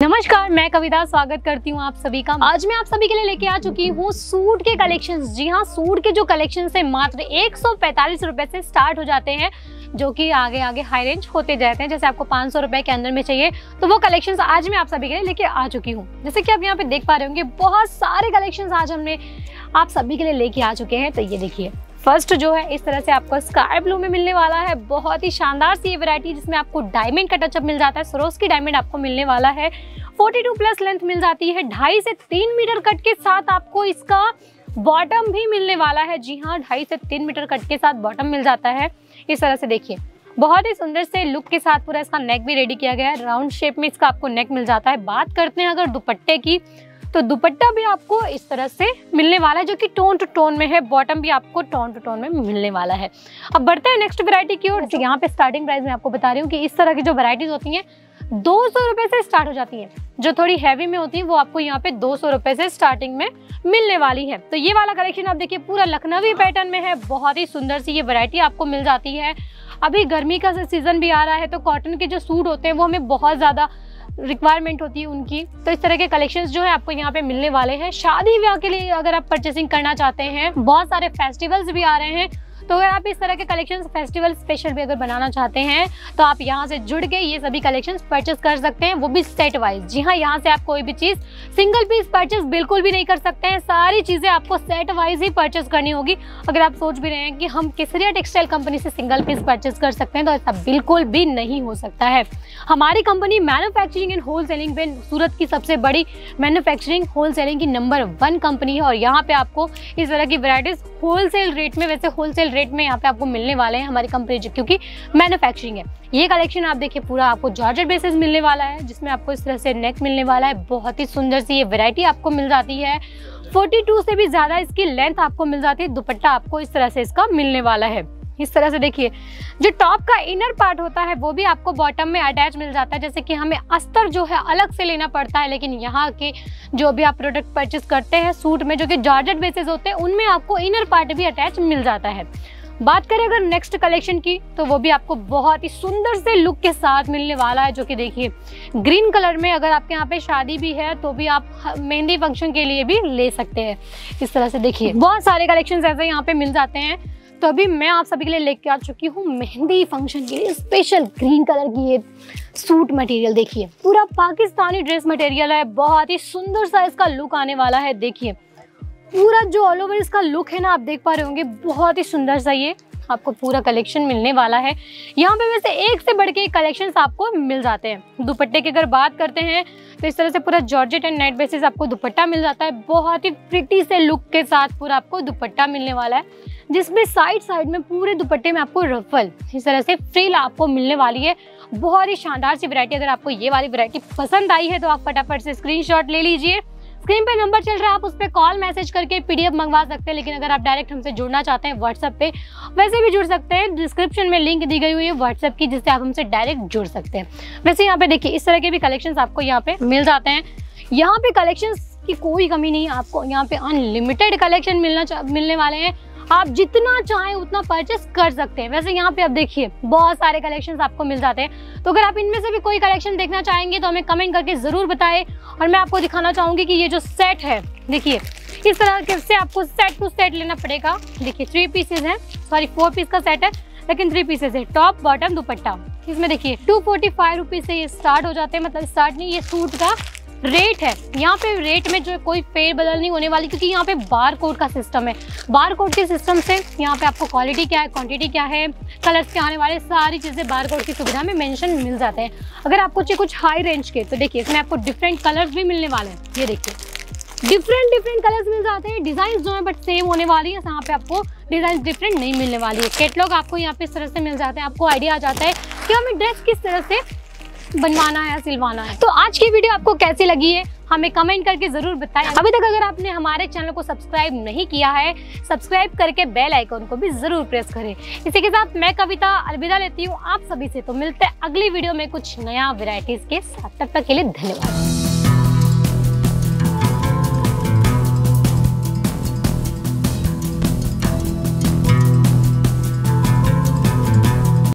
नमस्कार, मैं कविता, स्वागत करती हूँ आप सभी का। आज मैं आप सभी के लिए लेके आ चुकी हूँ सूट के कलेक्शंस जी हाँ सूट के जो कलेक्शन है, मात्र एक सौ रुपए से स्टार्ट हो जाते हैं, जो कि आगे आगे हाई रेंज होते जाते हैं। जैसे आपको पाँच सौ रुपए के अंदर में चाहिए तो वो कलेक्शंस आज मैं आप सभी के लिए लेके आ चुकी हूँ। जैसे कि आप यहाँ पे देख पा रहे होंगे, बहुत सारे कलेक्शंस आज हमने आप सभी के लिए लेके आ चुके हैं। तो ये देखिए फ़र्स्ट जो है, इस तरह से आपको स्काई ब्लू में मिलने वाला है। बहुत ही शानदार सी ये वैरायटी जिसमें आपको डायमंड का टचअप मिल जाता है। सरोस की डायमंड आपको मिलने वाला है। 42 प्लस लेंथ मिल जाती है। ढाई से तीन मीटर कट के साथ आपको इसका बॉटम भी मिलने वाला है। जी हाँ ढाई से तीन मीटर कट के साथ बॉटम मिल जाता है। इस तरह से देखिए। बहुत ही सुंदर से लुक के साथ पूरा इसका नेक भी रेडी किया गया है। राउंड शेप में इसका आपको नेक मिल जाता है। बात करते हैं अगर दुपट्टे की तो दुपट्टा भी आपको इस तरह से मिलने वाला है, जो कि टोन टू टोन में है, बॉटम भी आपको टोन टू टोन में मिलने वाला है। अब बढ़ते हैं नेक्स्ट वैरायटी की ओर यहाँ पे स्टार्टिंग प्राइस में आपको बता रही हूँ कि इस तरह की जो वैरायटीज होती हैं, दो सौ रुपए से स्टार्ट हो जाती है। जो थोड़ी हैवी में होती है, वो आपको यहाँ पे दो सौ रुपए से स्टार्टिंग में मिलने वाली है। तो ये वाला कलेक्शन आप देखिए, पूरा लखनवी पैटर्न में है, बहुत ही सुंदर सी ये वैरायटी आपको मिल जाती है। अभी गर्मी का सीज़न भी आ रहा है तो कॉटन के जो सूट होते हैं, वो हमें बहुत ज़्यादा रिक्वायरमेंट होती है उनकी। तो इस तरह के कलेक्शंस जो है आपको यहाँ पे मिलने वाले हैं। शादी ब्याह के लिए अगर आप परचेसिंग करना चाहते हैं, बहुत सारे फेस्टिवल्स भी आ रहे हैं। तो अगर आप इस तरह के कलेक्शन फेस्टिवल स्पेशल भी अगर बनाना चाहते हैं तो आप यहाँ से जुड़ के ये सभी कलेक्शन परचेस कर सकते हैं, वो भी सेट वाइज जी हाँ यहाँ से आप कोई भी चीज़ सिंगल पीस परचेस बिल्कुल भी नहीं कर सकते हैं। सारी चीज़ें आपको सेट वाइज ही परचेस करनी होगी। अगर आप सोच भी रहे हैं कि हम किसरिया टेक्सटाइल कंपनी से सिंगल पीस परचेस कर सकते हैं तो ऐसा बिल्कुल भी नहीं हो सकता है। हमारी कंपनी मैन्युफैक्चरिंग एंड होलसेलिंग पे सूरत की सबसे बड़ी मैन्युफैक्चरिंग होलसेलिंग की नंबर वन कंपनी है। और यहाँ पे आपको इस तरह की वराइटीज होलसेल रेट में, वैसे होलसेल रेट में यहाँ पे आपको मिलने वाले हैं हमारी कंपनी क्योंकि मैन्युफैक्चरिंग है। ये कलेक्शन आप देखिए, पूरा आपको जॉर्जेट बेसिस मिलने वाला है, जिसमें आपको इस तरह से नेक मिलने वाला है। बहुत ही सुंदर सी ये वेरायटी आपको मिल जाती है। 42 से भी ज़्यादा इसकी लेंथ आपको मिल जाती है। दुपट्टा आपको इस तरह से इसका मिलने वाला है। इस तरह से देखिए, जो टॉप का इनर पार्ट होता है, वो भी आपको बॉटम में अटैच मिल जाता है। जैसे कि हमें अस्तर जो है, अलग से लेना पड़ता है, लेकिन यहाँ के जो भी आप प्रोडक्ट परचेस करते हैं सूट में जो कि जॉर्जेट बेसिस होते हैं, उनमें आपको इनर पार्ट भी अटैच मिल जाता है। बात करें अगर नेक्स्ट कलेक्शन की तो वो भी आपको बहुत ही सुंदर से लुक के साथ मिलने वाला है, जो कि देखिए ग्रीन कलर में अगर आपके यहाँ पे शादी भी है तो भी आप मेहंदी फ़ंक्शन के लिए भी ले सकते हैं। इस तरह से देखिए, बहुत सारे कलेक्शन ऐसे यहाँ पे मिल जाते हैं। तो अभी मैं आप सभी के लिए लेके आ चुकी हूँ मेहंदी फ़ंक्शन के लिए स्पेशल ग्रीन कलर की ये सूट मटेरियल देखिए, पूरा पाकिस्तानी ड्रेस मटेरियल है, बहुत ही सुंदर सा इसका लुक आने वाला है। देखिए, पूरा जो ऑल ओवर इसका लुक है ना, आप देख पा रहे होंगे, बहुत ही सुंदर सा ये आपको पूरा कलेक्शन मिलने वाला है। यहाँ पे वैसे एक से बढ़ के कलेक्शन आपको मिल जाते हैं। दुपट्टे की अगर बात करते हैं तो इस तरह से पूरा जॉर्जेट एंड नेट बेसिस आपको दुपट्टा मिल जाता है। बहुत ही प्रिटी से लुक के साथ पूरा आपको दुपट्टा मिलने वाला है। जिसमें साइड साइड में पूरे दुपट्टे में आपको रफल इस तरह से फ्रिल आपको मिलने वाली है। बहुत ही शानदार सी वैरायटी अगर आपको ये वाली वैरायटी पसंद आई है तो आप फटाफट से स्क्रीनशॉट ले लीजिए। स्क्रीन पे नंबर चल रहा है, आप उस पर कॉल मैसेज करके पीडीएफ मंगवा सकते हैं, लेकिन अगर आप डायरेक्ट हमसे जुड़ना चाहते हैं व्हाट्सएप पे, वैसे भी जुड़ सकते हैं। डिस्क्रिप्शन में लिंक दी गई हुई है व्हाट्सएप की, जिससे आप हमसे डायरेक्ट जुड़ सकते हैं। वैसे यहाँ पे देखिए, इस तरह के भी कलेक्शन आपको यहाँ पे मिल जाते हैं। यहाँ पे कलेक्शन की कोई कमी नहीं आपको यहाँ पे अनलिमिटेड कलेक्शन मिलना मिलने वाले हैं। आप जितना चाहें उतना परचेस कर सकते हैं। वैसे यहाँ पे आप देखिए, बहुत सारे कलेक्शंस आपको मिल जाते हैं। तो अगर आप इनमें से भी कोई कलेक्शन देखना चाहेंगे तो हमें कमेंट करके ज़रूर बताएँ और मैं आपको दिखाना चाहूँगी कि ये जो सेट है, देखिए, इस तरह से आपको सेट टू सेट लेना पड़ेगा। देखिए थ्री पीसेज है। सॉरी फोर पीस का सेट है, लेकिन थ्री पीसेज है। Top bottom dupatta. इसमें देखिए टू फोर्टी फाइव रुपीज़ से ये स्टार्ट हो जाते हैं। मतलब स्टार्ट नहीं, ये सूट का रेट है। यहाँ पे रेट में जो कोई फेर बदल नहीं होने वाली क्योंकि यहाँ पे बार कोड का सिस्टम है। बार कोड के सिस्टम से यहाँ पे आपको क्वालिटी क्या है क्वांटिटी क्या है कलर्स के आने वाले सारी चीज़ें बार कोड की सुविधा में मेंशन मिल जाते हैं। अगर आपको चाहिए कुछ हाई रेंज के तो देखिए इसमें आपको डिफरेंट कलर्स भी मिलने वाले हैं। ये देखिए। डिफरेंट डिफरेंट कलर्स मिल जाते हैं। डिज़ाइन जो है बट सेम होने वाली है। यहाँ पे आपको डिज़ाइन डिफरेंट नहीं मिलने वाली है। कैटलॉग आपको यहाँ पे इस तरह से मिल जाते हैं। आपको आइडिया आ जाता है कि हमें ड्रेस किस तरह से बनवाना है सिलवाना है? तो आज की वीडियो आपको कैसी लगी है, हमें कमेंट करके ज़रूर बताएँ। अभी तक अगर आपने हमारे चैनल को सब्सक्राइब नहीं किया है, सब्सक्राइब करके बेल आइकन को भी ज़रूर प्रेस करें। इसी के साथ मैं कविता अलविदा लेती हूँ आप सभी से तो मिलते हैं अगली वीडियो में कुछ नया वेराइटीज के साथ। तक तक के लिए धन्यवाद।